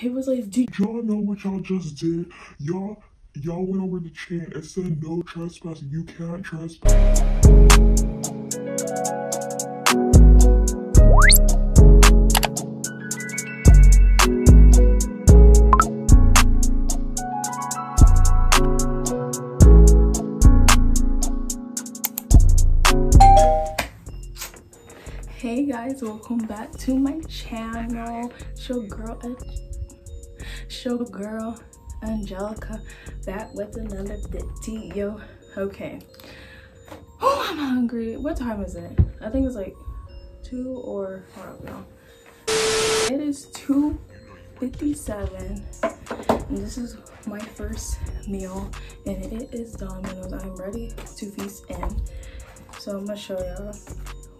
he was like, "Do Y'all know what y'all just did? Y'all y'all went over the chain. It said no trespassing. You can't trespass. Hey guys, welcome back to my channel. Show girl, show girl Angelica back with another video. Okay. Oh, I'm hungry. What time is it? I think it's like two or I don't know. It is 2:57, and this is my first meal, and it is Domino's. I'm ready to feast in. So I'm gonna show y'all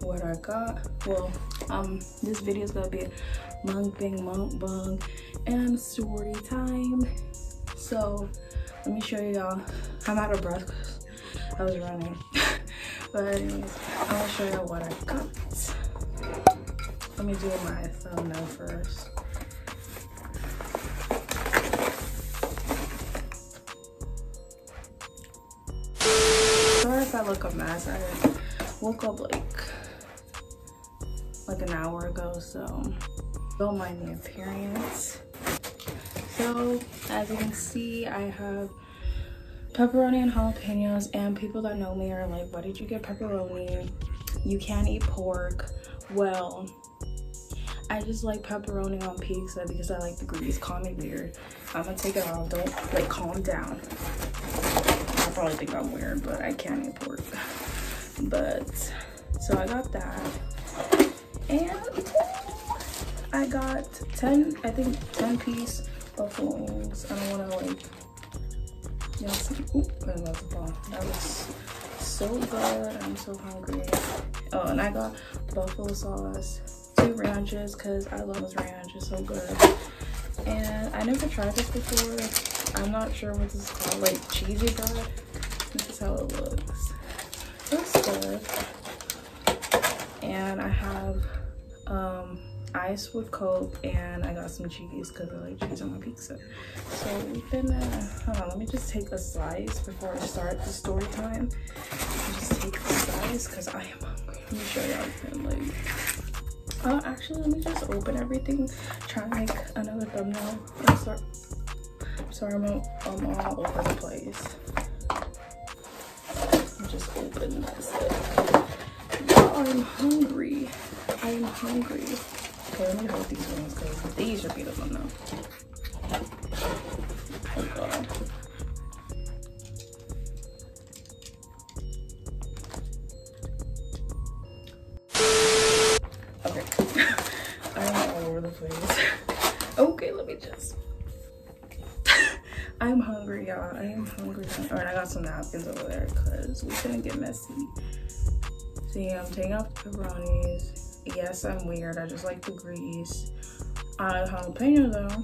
what I got. Well, um, this video is gonna be mukbang, mukbang, and story time. So let me show y'all. I'm out of breath because I was running. but anyways, I'm gonna show y'all what I got. Let me do my thumbnail first. Sorry if I look a mess. I woke up like like an hour ago, so don't mind the appearance. So as you can see, I have pepperoni and jalapenos and people that know me are like, why did you get pepperoni? You can't eat pork. Well, I just like pepperoni on pizza because I like the grease. Call me weird. I'm gonna take it off. Don't like calm down. I probably think I'm weird, but I can't eat pork. But so I got that. And I got 10, I think 10 piece buffalo wings. I don't wanna like you know oop, I love the ball. That was so good. I'm so hungry. Oh, and I got buffalo sauce, two ranches, because I love ranch. It's so good. And I never tried this before. I'm not sure what this is called, like cheesy bread. This is how it looks. Looks good. And I have um ice with coke and I got some cheese because I like cheese on my pizza. So we've been uh, hold on, let me just take a slice before I start the story time. Just take a slice because I am hungry. Let me show y'all like uh actually let me just open everything. Try and make another thumbnail. I'm sorry. Sorry I'm, I'm all over the place. Let me just open this. I'm hungry. I'm hungry. Okay, let me hold these ones because these should be the one now. Oh god. Okay. I'm all over the place. Okay, let me just. I'm hungry, y'all. I am hungry. Oh, Alright, I got some napkins over there because we couldn't get messy. See, I'm taking off the pepperonis. Yes, I'm weird. I just like the grease. I jalapeno though.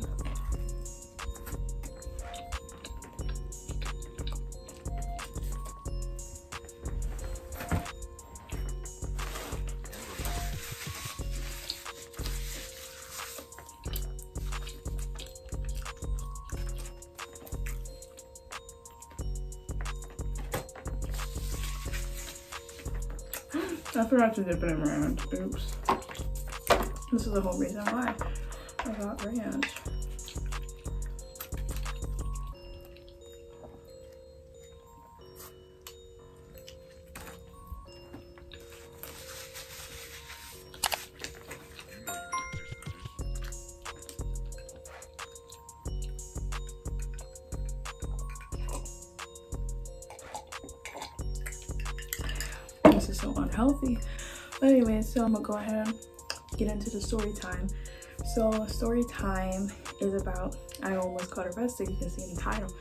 I forgot to dip it in ranch. Oops. This is the whole reason why I got ranch. Gonna go ahead and get into the story time. So story time is about I almost got arrested. You can see in the title.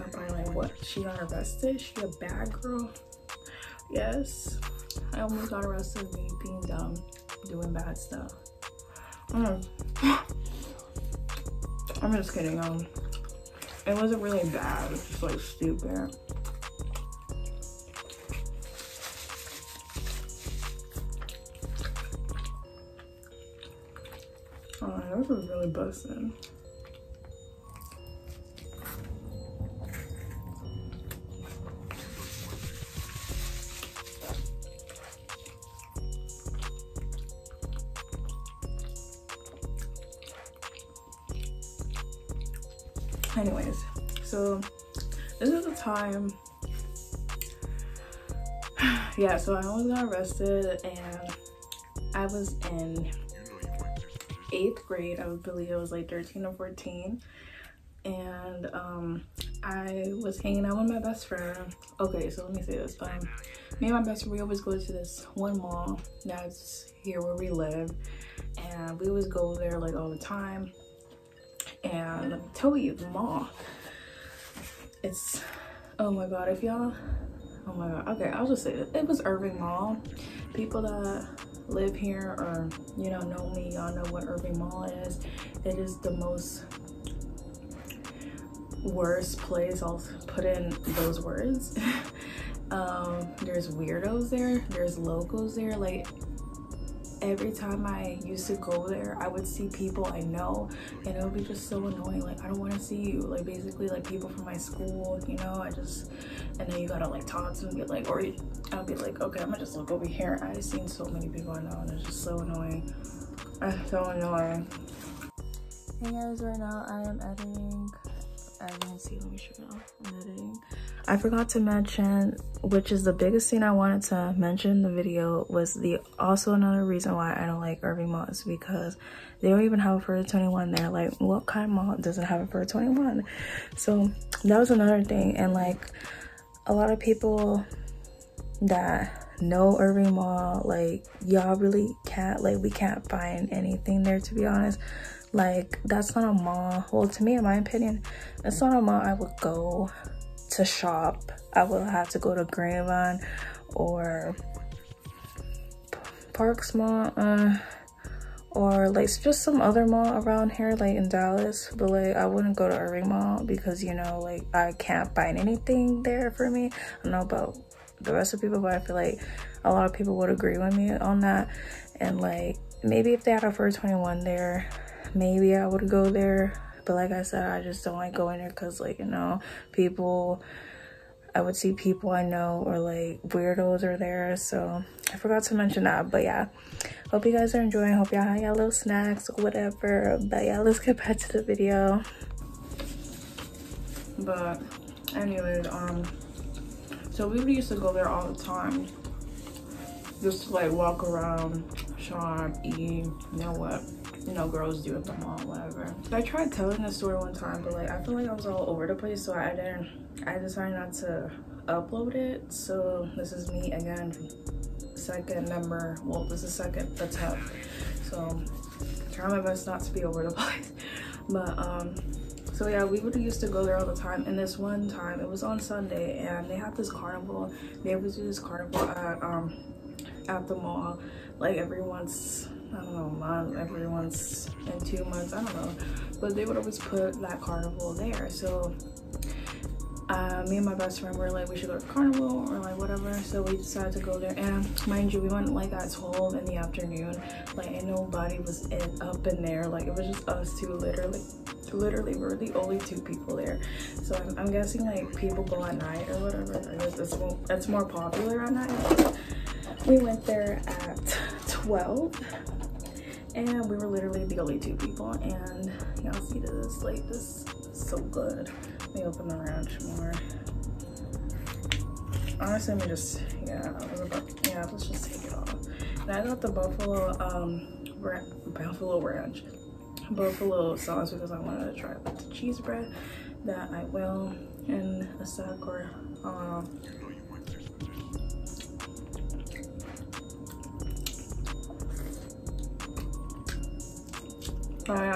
I'm probably like, what? She got arrested? She a bad girl? Yes. I almost got arrested being dumb, doing bad stuff. Mm. I'm just kidding. Um, it wasn't really bad. It's just like stupid. We're really busting. Anyways, so this is the time yeah so i almost got arrested and i was in eighth grade i believe it was like 13 or 14 and um i was hanging out with my best friend. Okay so let me say this um me and my best friend we always go to this one mall that's here where we live. And we always go there like all the time. And let me tell you the mall it's oh my god if y'all oh my god. Okay i'll just say it. It was irving mall. People that live here or you know know me y'all know what irving mall is. It is the most worst place i'll put in those words. Um there's weirdos there there's locals there like every time I used to go there, I would see people I know and it would be just so annoying. Like, I don't want to see you. Like, basically, like people from my school, you know, I just, and then you gotta like talk to them, get like, or I'll be like, okay, I'm gonna just look over here. I've seen so many people I know and it's just so annoying. It's so annoying. Hey guys, right now I am editing can see let me show you i'm editing. I forgot to mention which is the biggest thing i wanted to mention in the video was the also another reason why i don't like irving mall is because they don't even have a for 21 there like what kind of mall doesn't have a for 21 so that was another thing. And like a lot of people that know Irving Mall, like y'all really can't like we can't find anything there to be honest. Like that's not a mall. Well, to me, in my opinion, it's not a mall I would go to shop. I would have to go to Grapevine or Parks Mall, uh, or like just some other mall around here, like in Dallas. But like I wouldn't go to Irving Mall because you know, like I can't find anything there for me. I don't know about the rest of people, but I feel like a lot of people would agree with me on that. And like maybe if they had a Forever 21 there, maybe I would go there. But like I said, I just don't like going there because like, you know, people, I would see people I know or like weirdos are there. So I forgot to mention that. But yeah, hope you guys are enjoying. Hope y'all have your little snacks or whatever. But yeah, let's get back to the video. But anyways, um, so we used to go there all the time. Just to like walk around, shop, eat, you know what you know girls do at the mall whatever. I tried telling the story one time but like i feel like i was all over the place so i didn't i decided not to upload it. So this is me again second number well this is second attempt. So I try my best not to be over the place. But um so yeah we would used to go there all the time and this one time it was on sunday and they had this carnival. They would do this carnival at um at the mall like everyone's I don't know, month, every once in two months, I don't know. But they would always put that carnival there. So uh, me and my best friend were like, we should go to carnival or like whatever. So we decided to go there. And mind you, we went like at 12 in the afternoon. Like, and nobody was in, up in there. Like, it was just us two, literally. Literally, we are the only two people there. So I'm, I'm guessing like people go at night or whatever. It's, it's, it's more popular at night. We went there at 12 and we were literally the only two people and y'all see this like this is so good. Let me open the ranch more. Honestly let me just yeah I was about yeah let's just take it off. And i got the buffalo um buffalo ranch buffalo sauce because i wanted to try the cheese bread that i will in a sec or uh, I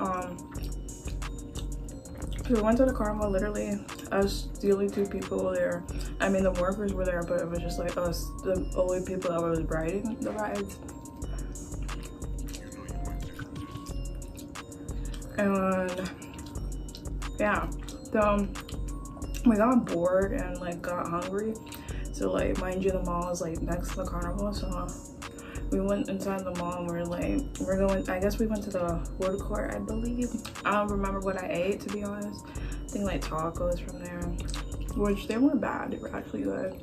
um we went to the carnival literally us the only two people there. I mean the workers were there but it was just like us the only people that was riding the rides. And yeah so we got bored and like got hungry. So like mind you the mall is like next to the carnival so we went inside the mall and we are like we're going i guess we went to the food court i believe. I don't remember what i ate to be honest. I think like tacos from there. Which they weren't bad. They were actually good.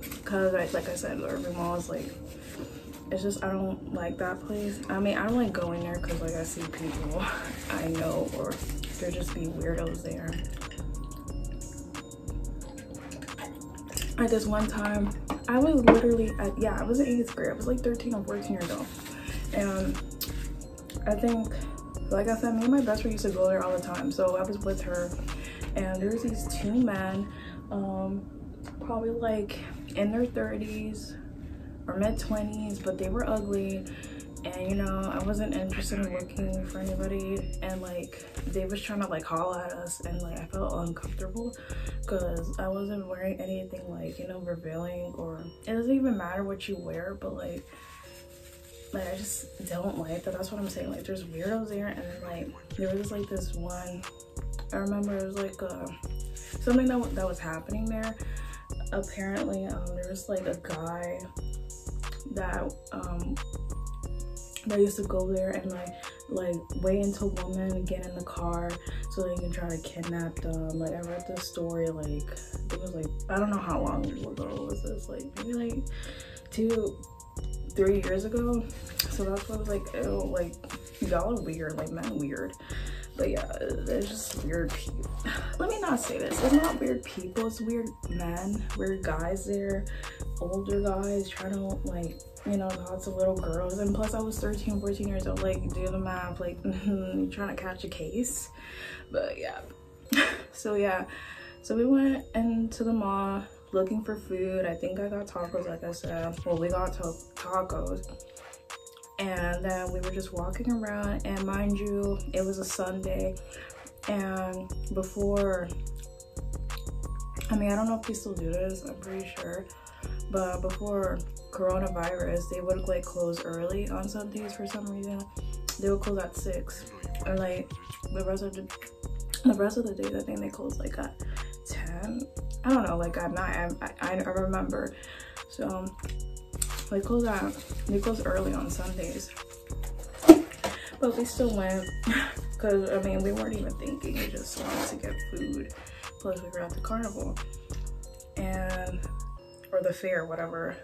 Because like i said the Irving mall is like it's just I don't like that place. I mean, I don't like going there because like I see people I know or there just be weirdos there. At this one time, I was literally, at, yeah, I was in eighth grade. I was like 13 or 14 years old. And I think, like I said, me and my best friend used to go there all the time. So I was with her and there was these two men, um, probably like in their 30s or mid 20s, but they were ugly and you know i wasn't interested in looking for anybody. And like they was trying to like haul at us. And like i felt uncomfortable because i wasn't wearing anything like you know revealing or it doesn't even matter what you wear but like like i just don't like that. That's what i'm saying. Like there's weirdos there. And then like there was like this one i remember it was like uh something that, that was happening there. Apparently um there was like a guy that um that used to go there and like like wait until women get in the car so they can try to kidnap them like i read this story like it was like i don't know how long ago was this like maybe like two three years ago. So that's what I was like ew, like y'all are weird like men weird but yeah there's just weird people let me not say this it's not weird people it's weird men weird guys there older guys trying to like you know lots of little girls and plus i was 13 14 years old like do the math like trying to catch a case. But yeah. So yeah so we went into the mall looking for food i think i got tacos like i said. Well we got tacos and then we were just walking around and mind you it was a sunday and before i mean i don't know if they still do this i'm pretty sure but before coronavirus they would like close early on sundays for some reason. They would close at six or like the rest of the the rest of the days i think they close like at 10 i don't know like at night i, I, remember. So they close at they close early on sundays but we still went because i mean we weren't even thinking we just wanted to get food plus we were at the carnival and or the fair whatever.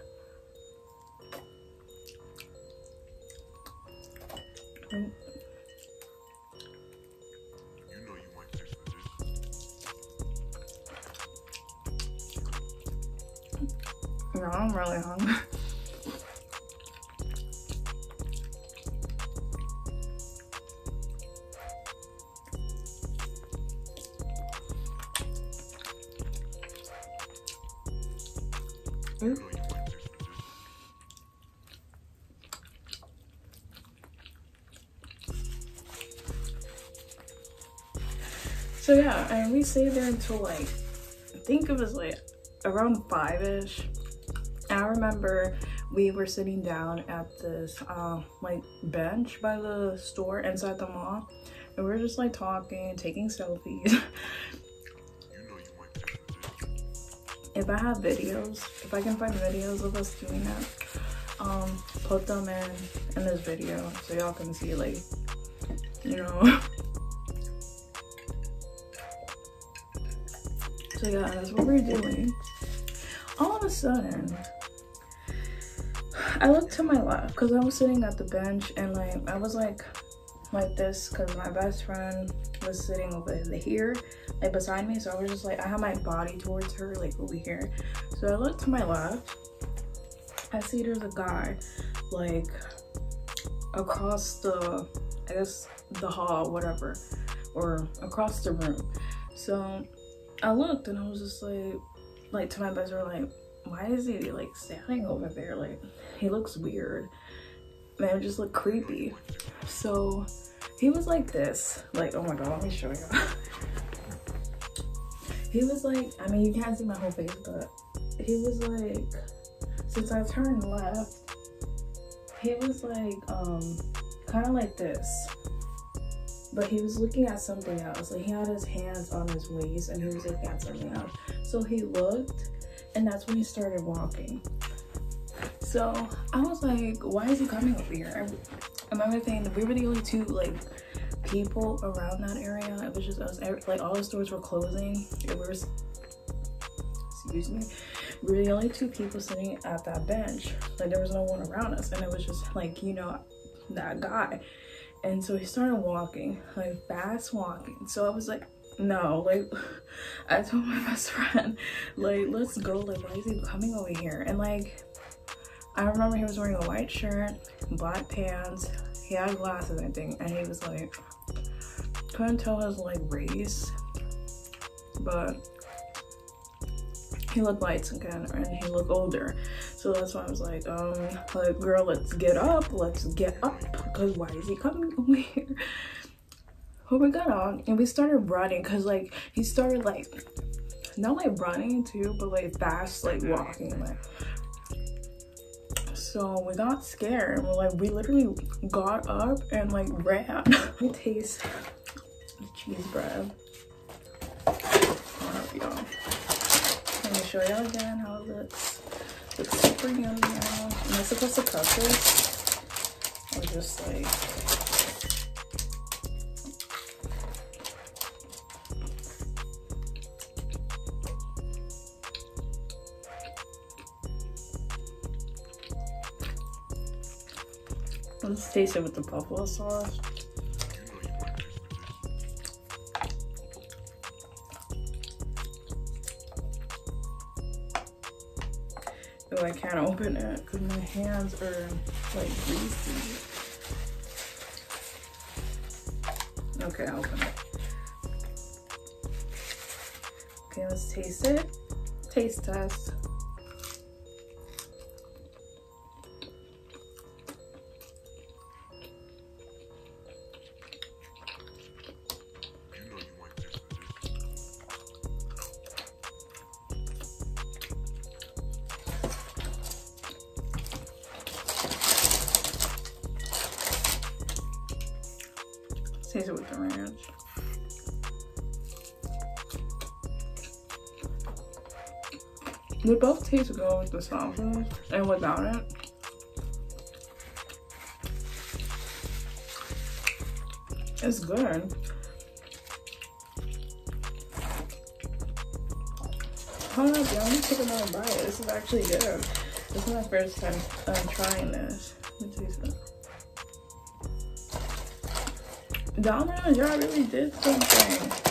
No, I'm really hungry. And we stayed there until like, I think it was like around five-ish. I remember we were sitting down at this uh, like bench by the store inside the mall. And we were just like talking, taking selfies. if I have videos, if I can find videos of us doing that, um, put them in in this video so y'all can see like, you know, So guys, what we're doing. All of a sudden, I looked to my left because I was sitting at the bench and like I was like like this because my best friend was sitting over here like beside me. So I was just like I had my body towards her like over here. So I looked to my left. I see there's a guy like across the I guess the hall whatever or across the room. So I looked and I was just like, like to my best friend, like, why is he like standing over there? Like, he looks weird. Man, it just looked creepy. So he was like this, like, oh my god, let me show you. he was like, I mean, you can't see my whole face, but he was like, since I turned left, he was like, um, kind of like this but he was looking at something else. Like he had his hands on his waist and he was looking at something else. So he looked and that's when he started walking. So I was like, why is he coming over here? I remember thinking we were the only two like people around that area. It was just us, like all the stores were closing. It was, excuse me, we were the only two people sitting at that bench. Like there was no one around us, and it was just like you know that guy. And so he started walking, like fast walking. So I was like, no, like I told my best friend, like let's go. Like why is he coming over here? And like I remember he was wearing a white shirt, black pants. He had glasses, I think, and he was like couldn't tell his like race, but he looked light skinned and he looked older. So that's why I was like, um, like, girl, let's get up, let's get up, because why is he coming over here? But we got on and we started running because like he started like not like running too, but like fast like walking like so we got scared. and We're like we literally got up and like ran. we taste the cheese bread. y'all. Let me show y'all again how it looks. Looks super yummy now. Am I supposed to cut this? Or just like Let's taste it with the buffalo sauce. Are like They both taste good with the sauce and without it. It's good. Hold up, y'all. Let take another bite. This is actually good. This is my first time um, trying this. Let me taste it. Domino's, y'all really did something.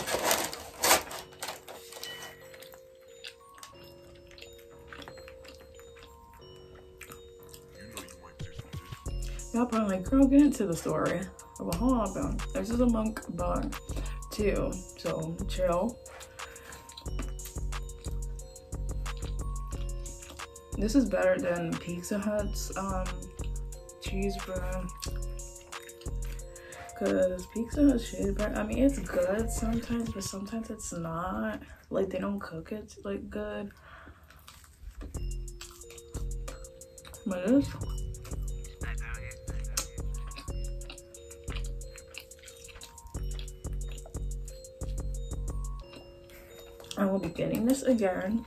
Girl, get into the story. Well, hold on, This is a monk bun, too. So, chill. This is better than Pizza Hut's um, cheese bread. Cause Pizza Hut cheese bread, I mean it's good sometimes, but sometimes it's not. Like they don't cook it like good. But this I will be getting this again.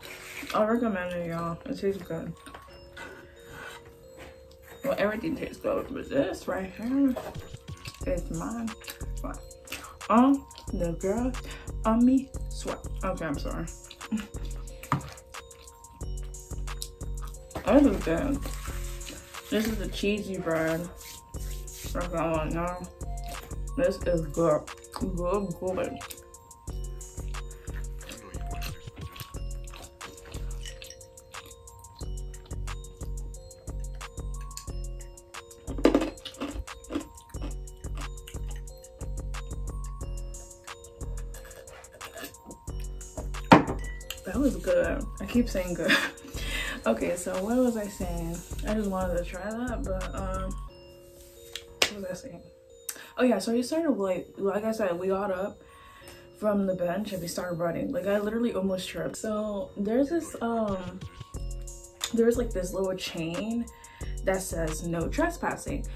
I'll recommend it, y'all. It tastes good. Well, everything tastes good, but this right here is mine. Sweat. On the girl on me sweat. Okay, I'm sorry. This is good. This is the cheesy bread. That's all I know. This is good. Good, good. Keep saying good. okay, so what was I saying? I just wanted to try that, but um, what was I saying? Oh yeah, so we started like, like I said, we got up from the bench and we started running. Like I literally almost tripped. So there's this um, there's like this little chain that says no trespassing.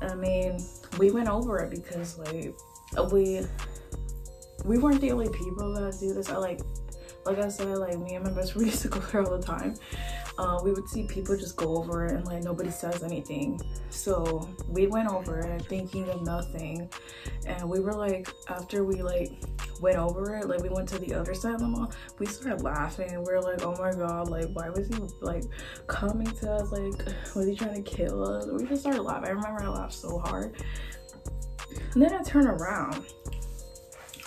I mean, we went over it because like we we weren't the only people that do this. I like like I said, like me and my best friend used to go there all the time. Uh, we would see people just go over and like nobody says anything. So we went over thinking of nothing. And we were like, after we like went over it, like we went to the other side of the mall, we started laughing. We were like, oh my god, like why was he like coming to us? Like was he trying to kill us? We just started laughing. I remember I laughed so hard. And then I turn around.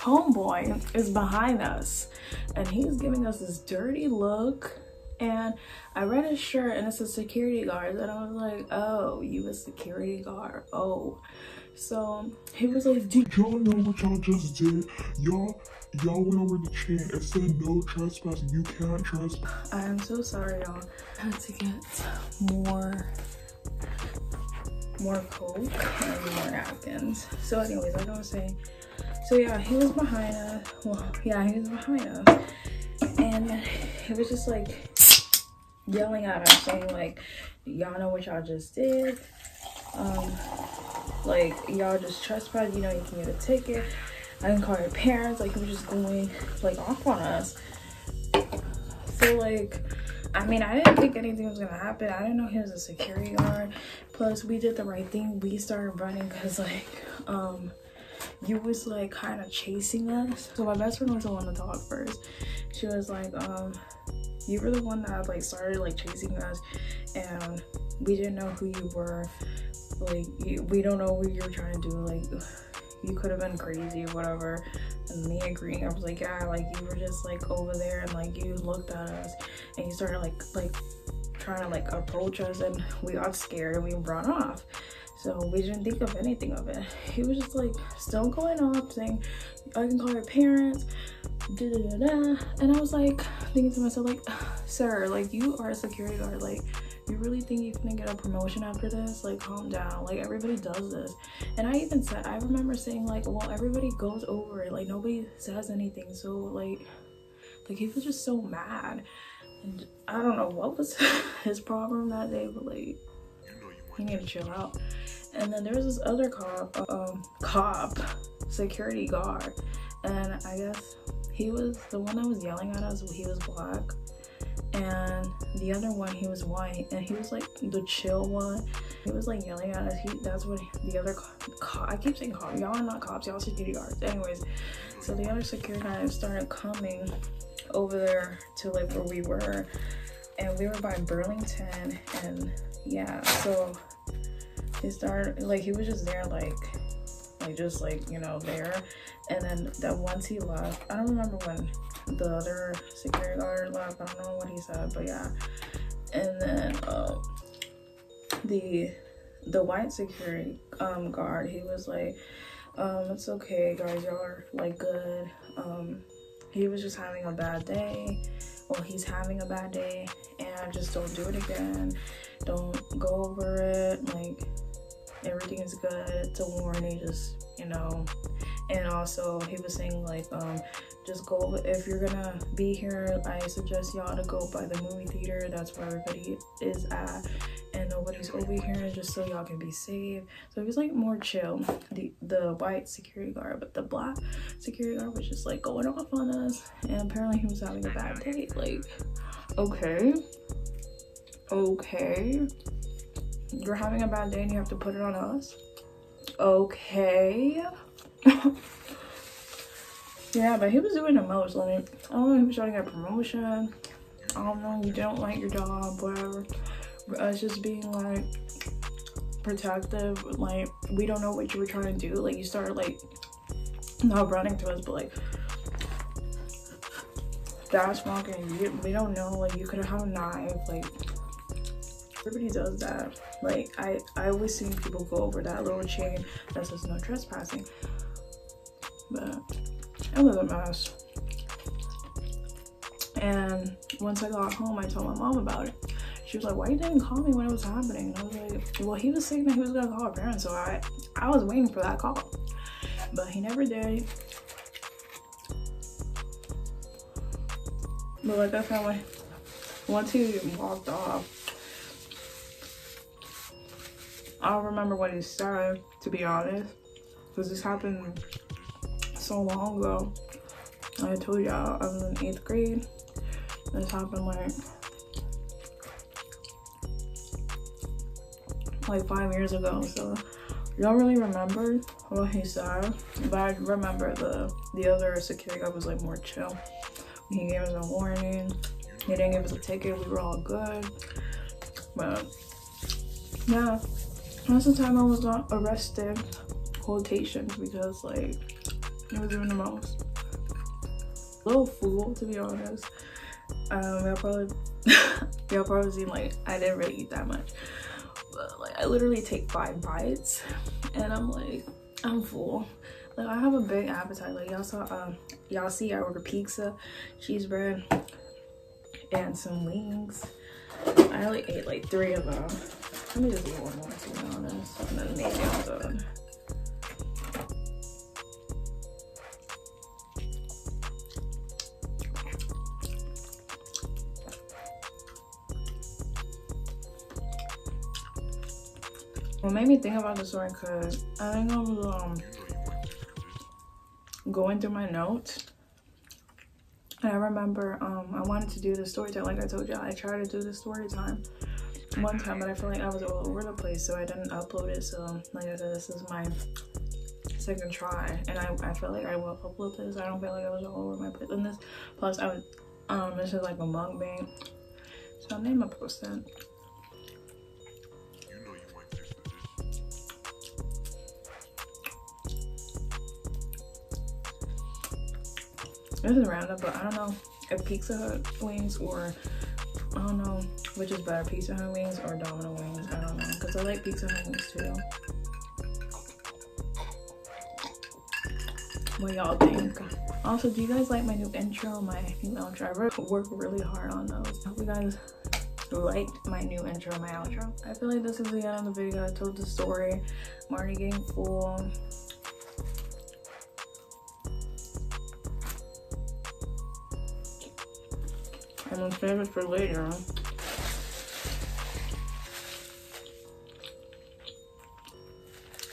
Homeboy is behind us and he's giving us this dirty look and I read his shirt and it's a security guard and I was like, oh, you a security guard, oh. So he was like, did y'all know what y'all just did? Y'all y'all went over the chain and said no trespassing. You can't trespass. I'm so sorry, y'all. I had to get more more coke and more napkins. So anyways, like I was saying, so yeah, he was behind us. Well, yeah, he was behind us. And he was just like yelling at us saying like, y'all know what y'all just did. Um, like y'all just trespassed, you know you can get a ticket. I can call your parents, like he was just going like off on us. So like I mean, I didn't think anything was gonna happen. I didn't know he was a security guard. Plus, we did the right thing. We started running because, like, um, you was like kind of chasing us. So my best friend was the one to talk first. She was like, um, you were the one that like started like chasing us, and we didn't know who you were. Like, we don't know what you were trying to do. Like, you could have been crazy or whatever. And me agreeing, I was like, yeah, like you were just like over there and like you looked at us and you started like like trying to like approach us and we got scared and we run off. So we didn't think of anything of it. He was just like still going off saying, I can call your parents, da da da da. And I was like thinking to myself, like, sir, like you are a security guard, like you really think you can get a promotion after this? Like calm down. Like everybody does this. And I even said I remember saying like, well, everybody goes over it. Like nobody says anything. So like like he was just so mad. And I don't know what was his problem that day, but like he need to chill out. And then there was this other cop, um, cop, security guard, and I guess he was the one that was yelling at us. He was black, and the other one he was white, and he was like the chill one. He was like yelling at us. He that's what the other cop. I keep saying cop. Y'all are not cops. Y'all security guards. Anyways, so the other security guys started coming over there to like where we were, and we were by Burlington, and yeah, so he started like he was just there like like just like you know there. And then that once he left i don't remember when the other security guard left i don't know what he said but yeah. And then um the the white security um guard he was like um it's okay guys y'all are like good. Um he was just having a bad day. Well he's having a bad day and just don't do it again don't go over it like everything is good it's a warning just you know. And also he was saying like um just go if you're gonna be here i suggest y'all to go by the movie theater that's where everybody is at. And nobody's over here just so y'all can be safe. So it was like more chill. The the white security guard but the black security guard was just like going off on us. And apparently he was having a bad day like okay okay. You're having a bad day and you have to put it on us? Okay. Yeah but he was doing the most. Like i don't know he was trying to get a promotion. I don't know you don't like your job whatever. Us just being like protective like we don't know what you were trying to do. Like you started like not running to us but like fast walking we don't know. Like you could have had a knife like everybody does that. Like i i always see people go over that little chain that says no trespassing. But it was a mess. And once i got home i told my mom about it. She was like why you didn't call me when it was happening? And i was like well he was saying that he was gonna call her parents so i i was waiting for that call. But he never did. But like i said when once he walked off I don't remember what he said, to be honest, because this happened so long ago. I told y'all I was in eighth grade. This happened like like five years ago. So y'all really remember what he said but i remember the the other security guard was like more chill he gave us a warning he didn't give us a ticket we were all good but yeah of the time i was not arrested quotations because like it was doing the most. A little fool to be honest. Um y'all probably y'all probably seen like i didn't really eat that much. But like i literally take five bites and i'm like i'm full. Like i have a big appetite. Like y'all saw um y'all see i ordered pizza cheese bread and some wings. I only ate like three of them let me just eat one more to be honest. And then maybe i'm done What made me think about the story because I think I was um going through my notes. And I remember um I wanted to do the story time. Like I told you I tried to do the story time one time but I feel like I was all over the place so I didn't upload it so like I said this is my second try and I, I feel like I will upload this. I don't feel like I was all over my place in this. Plus I was, um this is like a mukbang so I'll name a post that This is random, but I don't know if Pizza Hut wings or I don't know which is better, Pizza Hut wings or Domino wings. I don't know because I like Pizza Hut wings too. What y'all think? Also, do you guys like my new intro, my outro? I work really hard on those. I Hope you guys liked my new intro, my outro. I feel like this is the end of the video. I told the story. I'm already getting full. I'm gonna save it for later.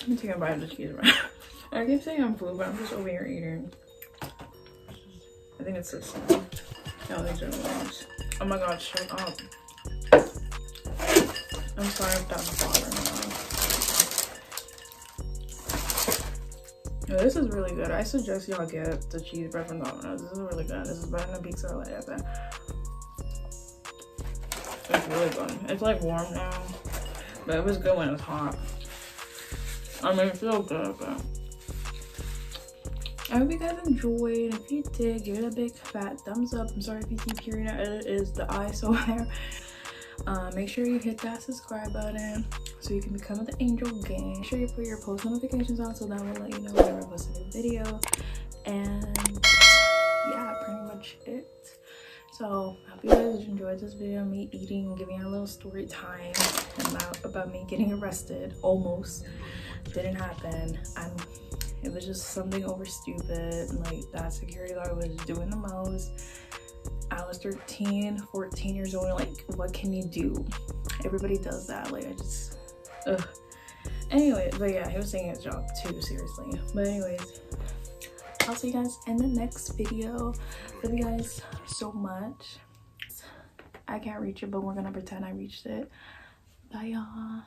I'm taking a bite of the cheese wrap. I keep saying I'm full, but I'm just over here eating. I think it's this one. No, these are the ones. Oh my god, shut up. I'm sorry if that's bothering me. this is really good. I suggest y'all get the cheese bread from Domino's. This is really good. This is better than pizza like. It's really good. It's like warm now, but it was good when it was hot. I mean, it still good, but I hope you guys enjoyed. If you did, give it a big fat thumbs up. I'm sorry if you keep hearing it. It is the over there. Uh, make sure you hit that subscribe button so you can become the angel gang. Make sure you put your post notifications on so that will let you know whenever I post a new video. And yeah, pretty much it. So I hope you guys enjoyed this video me eating, giving a little story time about, about me getting arrested. Almost. Didn't happen. I'm it was just something over stupid. Like that security guard was doing the most. I was 13, 14 years old. Like, what can you do? Everybody does that. Like, I just, ugh. Anyway, but yeah, he was saying his job too, seriously. But anyways, I'll see you guys in the next video. Love you guys so much. I can't reach it, but we're gonna pretend I reached it. Bye, y'all.